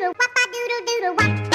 doodle wop a doodle doodle wop.